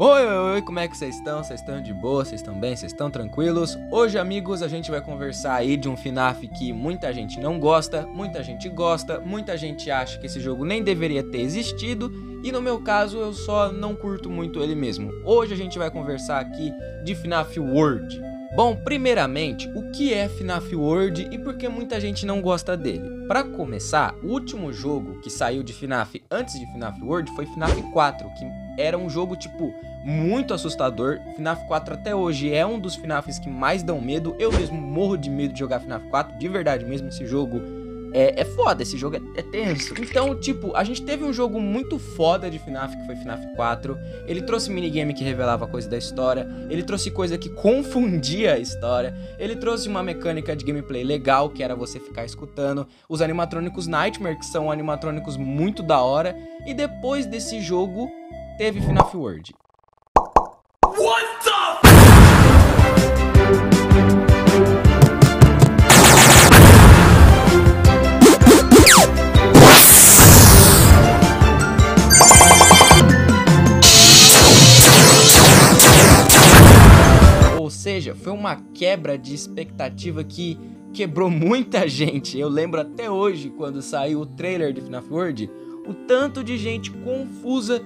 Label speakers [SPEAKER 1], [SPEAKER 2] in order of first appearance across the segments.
[SPEAKER 1] Oi, oi, oi, como é que vocês estão? Vocês estão de boa? Vocês estão bem? Vocês estão tranquilos? Hoje, amigos, a gente vai conversar aí de um FNAF que muita gente não gosta, muita gente gosta, muita gente acha que esse jogo nem deveria ter existido e no meu caso eu só não curto muito ele mesmo. Hoje a gente vai conversar aqui de FNAF World. Bom, primeiramente, o que é FNAF World e por que muita gente não gosta dele? Para começar, o último jogo que saiu de FNAF antes de FNAF World foi FNAF 4, que era um jogo tipo muito assustador. FNAF 4 até hoje é um dos FNAFs que mais dão medo. Eu mesmo morro de medo de jogar FNAF 4, de verdade mesmo. Esse jogo é, é foda, esse jogo é, é, tenso. Então, tipo, a gente teve um jogo muito foda de FNAF, que foi FNAF 4. Ele trouxe minigame que revelava coisa da história. Ele trouxe coisa que confundia a história. Ele trouxe uma mecânica de gameplay legal, que era você ficar escutando. Os animatrônicos Nightmare, que são animatrônicos muito da hora. E depois desse jogo, teve FNAF World. Seja, foi uma quebra de expectativa que quebrou muita gente. Eu lembro até hoje, quando saiu o trailer de FNAF World, o tanto de gente confusa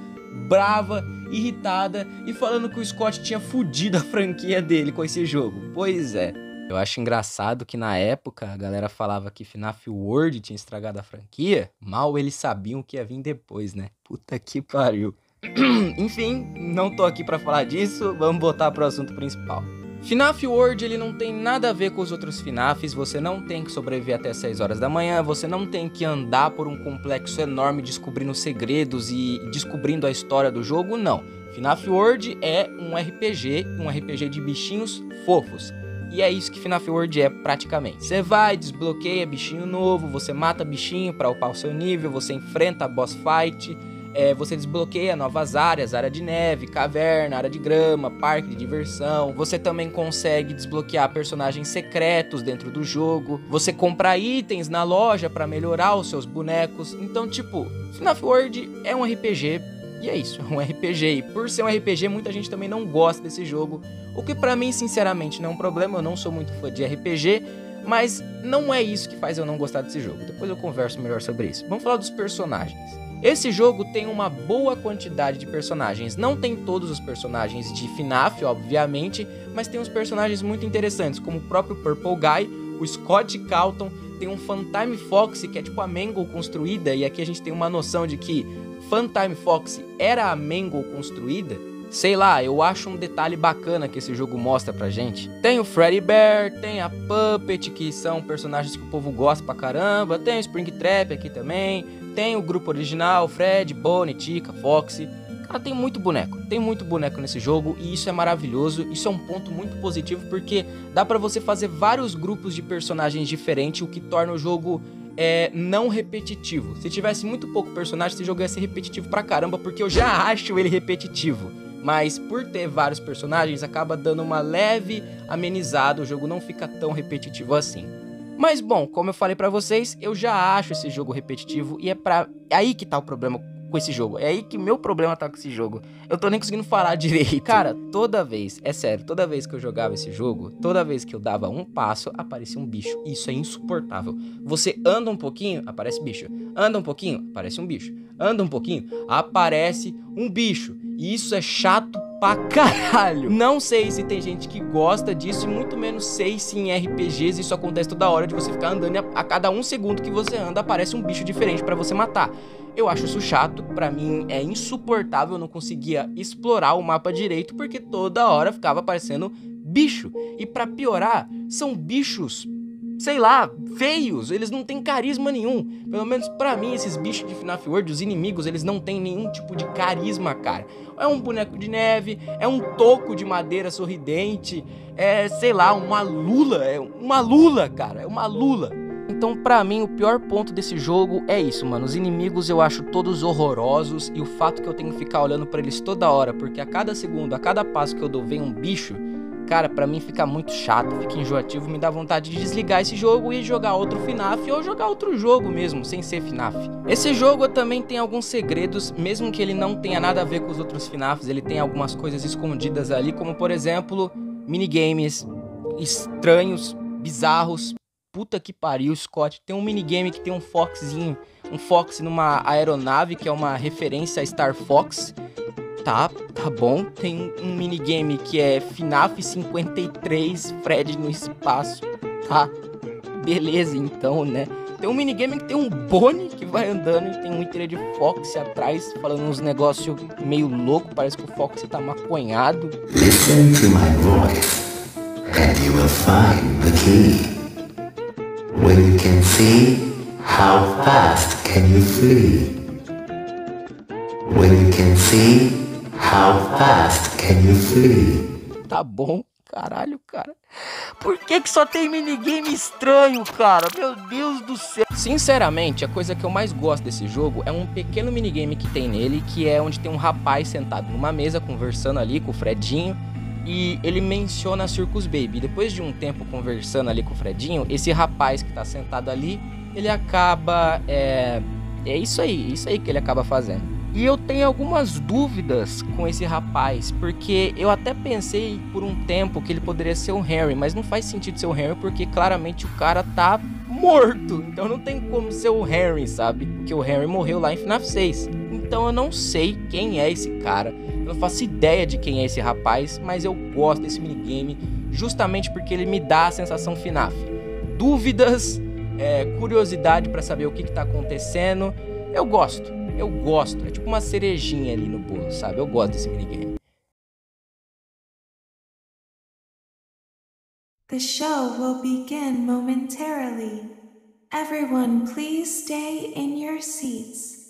[SPEAKER 1] brava, irritada e falando que o Scott tinha fudido a franquia dele com esse jogo. Pois é. Eu acho engraçado que na época a galera falava que FNAF World tinha estragado a franquia, mal eles sabiam o que ia vir depois, né? Puta que pariu. Enfim, não tô aqui para falar disso, vamos botar pro assunto principal. FNAF World ele não tem nada a ver com os outros FNAFs, você não tem que sobreviver até 6 horas da manhã, você não tem que andar por um complexo enorme descobrindo segredos e descobrindo a história do jogo, não. FNAF World é um RPG, um RPG de bichinhos fofos. E é isso que FNAF World é praticamente. Você vai, desbloqueia bichinho novo, você mata bichinho para upar o seu nível, você enfrenta a boss fight, é, você desbloqueia novas áreas, área de neve, caverna, área de grama, parque de diversão. Você também consegue desbloquear personagens secretos dentro do jogo. Você compra itens na loja para melhorar os seus bonecos. Então, tipo, FNAF World é um RPG e é isso, é um RPG. E por ser um RPG, muita gente também não gosta desse jogo. O que para mim, sinceramente, não é um problema. Eu não sou muito fã de RPG. Mas não é isso que faz eu não gostar desse jogo. Depois eu converso melhor sobre isso. Vamos falar dos personagens. Esse jogo tem uma boa quantidade de personagens. Não tem todos os personagens de FNAF, obviamente, mas tem uns personagens muito interessantes, como o próprio Purple Guy, o Scott Calton, tem um Funtime Fox, que é tipo a Mangle construída, e aqui a gente tem uma noção de que Funtime Fox era a Mangle construída. Sei lá, eu acho um detalhe bacana que esse jogo mostra pra gente. Tem o Freddy Bear, tem a Puppet, que são personagens que o povo gosta pra caramba, tem o Springtrap aqui também, tem o grupo original, Fred, Bonnie, Tika, Foxy. Cara, tem muito boneco. Tem muito boneco nesse jogo e isso é maravilhoso. Isso é um ponto muito positivo porque dá para você fazer vários grupos de personagens diferentes, o que torna o jogo é, não repetitivo. Se tivesse muito pouco personagem, esse jogo ia ser repetitivo pra caramba, porque eu já acho ele repetitivo. Mas por ter vários personagens, acaba dando uma leve amenizada, o jogo não fica tão repetitivo assim. Mas bom, como eu falei para vocês, eu já acho esse jogo repetitivo e é para é aí que tá o problema com esse jogo. É aí que meu problema tá com esse jogo. Eu tô nem conseguindo falar direito. Cara, toda vez, é sério, toda vez que eu jogava esse jogo, toda vez que eu dava um passo, aparecia um bicho. Isso é insuportável. Você anda um pouquinho, aparece bicho. Anda um pouquinho, aparece um bicho. Anda um pouquinho, aparece um bicho. E isso é chato pra caralho. Não sei se tem gente que gosta disso, e muito menos sei se em RPGs isso acontece toda hora de você ficar andando e a, a cada um segundo que você anda aparece um bicho diferente para você matar. Eu acho isso chato, para mim é insuportável, eu não conseguia explorar o mapa direito porque toda hora ficava aparecendo bicho. E para piorar, são bichos sei lá, feios, eles não têm carisma nenhum. Pelo menos para mim, esses bichos de FNAF World, os inimigos, eles não têm nenhum tipo de carisma, cara. É um boneco de neve, é um toco de madeira sorridente, é, sei lá, uma lula, é uma lula, cara, é uma lula. Então, para mim, o pior ponto desse jogo é isso, mano. Os inimigos eu acho todos horrorosos e o fato que eu tenho que ficar olhando para eles toda hora, porque a cada segundo, a cada passo que eu dou vem um bicho, cara, para mim fica muito chato, fica enjoativo, me dá vontade de desligar esse jogo e jogar outro FNAF ou jogar outro jogo mesmo, sem ser FNAF. Esse jogo também tem alguns segredos, mesmo que ele não tenha nada a ver com os outros FNAFs, ele tem algumas coisas escondidas ali, como por exemplo, minigames estranhos, bizarros. Puta que pariu, Scott. Tem um minigame que tem um Foxzinho, um Fox numa aeronave, que é uma referência a Star Fox. Tá, tá bom. Tem um minigame que é FNAF 53, Fred no espaço. Tá, beleza então, né? Tem um minigame que tem um Bonnie que vai andando e tem um Itra de Fox atrás, falando uns negócios meio louco. Parece que o Fox tá maconhado.
[SPEAKER 2] Listen to my voice, and you will find the key. When you can see, how fast can you flee? When you can see, how fast can you flee?
[SPEAKER 1] Tá bom, caralho, cara. Por que, que só tem minigame estranho, cara? Meu Deus do céu. Sinceramente, a coisa que eu mais gosto desse jogo é um pequeno minigame que tem nele, que é onde tem um rapaz sentado numa mesa conversando ali com o Fredinho. E ele menciona Circus Baby. Depois de um tempo conversando ali com o Fredinho, esse rapaz que tá sentado ali, ele acaba. É, é isso aí, isso aí que ele acaba fazendo. E eu tenho algumas dúvidas com esse rapaz, porque eu até pensei por um tempo que ele poderia ser o Harry, mas não faz sentido ser o Harry porque claramente o cara tá morto. Então não tem como ser o Harry, sabe? Porque o Harry morreu lá em FNAF 6. Então eu não sei quem é esse cara. Eu não faço ideia de quem é esse rapaz, mas eu gosto desse minigame justamente porque ele me dá a sensação FNAF. Dúvidas, é, curiosidade para saber o que, que tá acontecendo. Eu gosto. Eu gosto. É tipo uma cerejinha ali no bolo, sabe? Eu gosto desse minigame.
[SPEAKER 3] The show will begin momentarily. Everyone, please stay in your seats.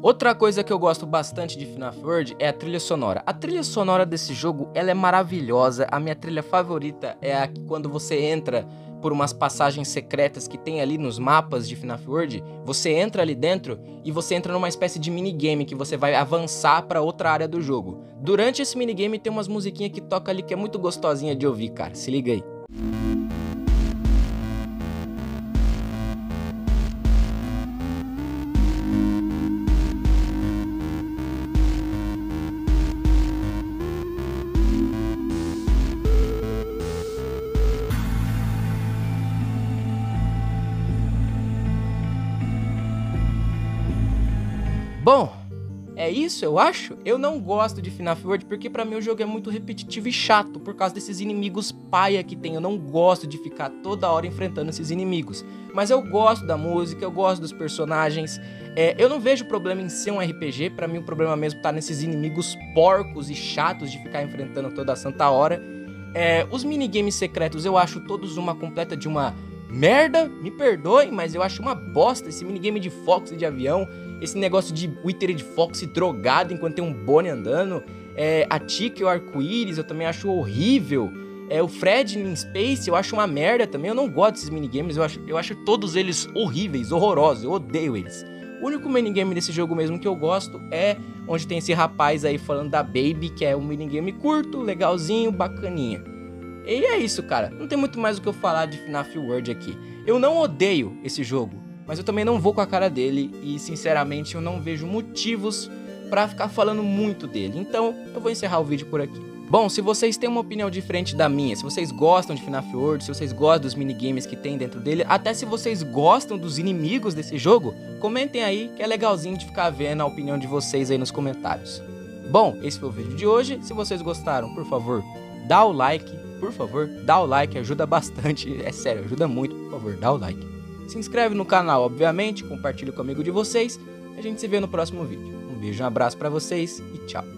[SPEAKER 1] Outra coisa que eu gosto bastante de FNAF World é a trilha sonora. A trilha sonora desse jogo, ela é maravilhosa. A minha trilha favorita é a que quando você entra por umas passagens secretas que tem ali nos mapas de FNAF World, você entra ali dentro e você entra numa espécie de minigame que você vai avançar para outra área do jogo. Durante esse minigame tem umas musiquinhas que toca ali que é muito gostosinha de ouvir, cara. Se liga aí. Bom, é isso, eu acho. Eu não gosto de FNAF World porque para mim o jogo é muito repetitivo e chato por causa desses inimigos paia que tem. Eu não gosto de ficar toda hora enfrentando esses inimigos. Mas eu gosto da música, eu gosto dos personagens. É, eu não vejo problema em ser um RPG. Para mim o problema mesmo tá nesses inimigos porcos e chatos de ficar enfrentando toda a santa hora. É, os minigames secretos eu acho todos uma completa de uma merda. Me perdoem, mas eu acho uma bosta esse minigame de Fox e de avião esse negócio de Wither de Fox drogado enquanto tem um Bonnie andando. É, a Tika e o Arco-Íris eu também acho horrível. É, o Fred em Space eu acho uma merda também. Eu não gosto desses minigames, eu acho, eu acho todos eles horríveis, horrorosos, eu odeio eles. O único minigame desse jogo mesmo que eu gosto é onde tem esse rapaz aí falando da Baby, que é um minigame curto, legalzinho, bacaninha. E é isso, cara. Não tem muito mais o que eu falar de FNAF World aqui. Eu não odeio esse jogo mas eu também não vou com a cara dele e sinceramente eu não vejo motivos para ficar falando muito dele. Então eu vou encerrar o vídeo por aqui. Bom, se vocês têm uma opinião diferente da minha, se vocês gostam de FNAF World, se vocês gostam dos minigames que tem dentro dele, até se vocês gostam dos inimigos desse jogo, comentem aí que é legalzinho de ficar vendo a opinião de vocês aí nos comentários. Bom, esse foi o vídeo de hoje. Se vocês gostaram, por favor, dá o like, por favor, dá o like, ajuda bastante, é sério, ajuda muito, por favor, dá o like. Se inscreve no canal, obviamente, compartilha com o amigo de vocês. A gente se vê no próximo vídeo. Um beijo, um abraço para vocês e tchau.